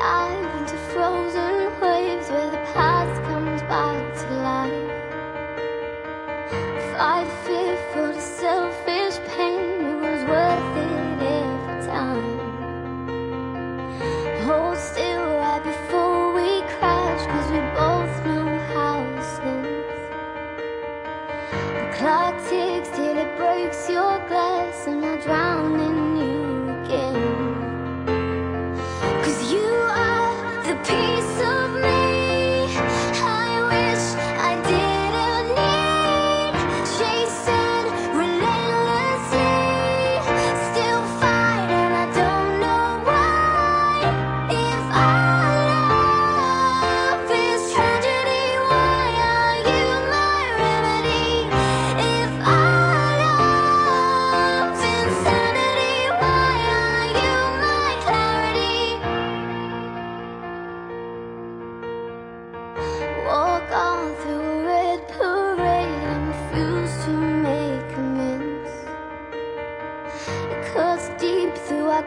Dive into frozen waves where the past comes back to life. Fight fear for the selfish pain, it was worth it every time. Hold still right before we crash, cause we both know how it ends. The clock ticks till it breaks your glass, and I drown in you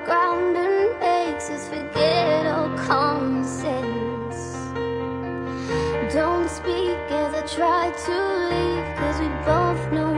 ground and makes us forget all common sense. Don't speak as I try to leave, cause we both know.